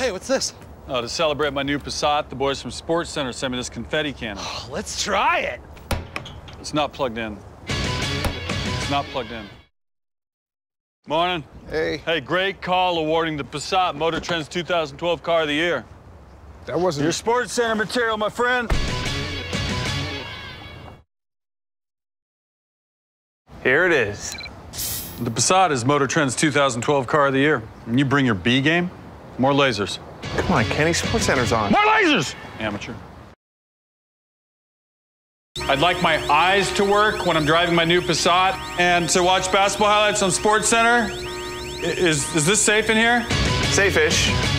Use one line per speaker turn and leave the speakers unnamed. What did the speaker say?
Hey, what's this?
Oh, to celebrate my new Passat, the boys from SportsCenter sent me this confetti cannon.
Oh, let's try it.
It's not plugged in. It's not plugged in. Morning.
Hey,
Hey, great call awarding the Passat Motor Trend's 2012 Car of the Year.
that wasn't.
Your SportsCenter material, my friend.
Here it is.
The Passat is Motor Trend's 2012 Car of the Year. And you bring your B game? More lasers.
Come on, Kenny. SportsCenter's on.
More lasers! Amateur. I'd like my eyes to work when I'm driving my new Passat and to watch basketball highlights on SportsCenter. Is, is this safe in here?
Safe-ish.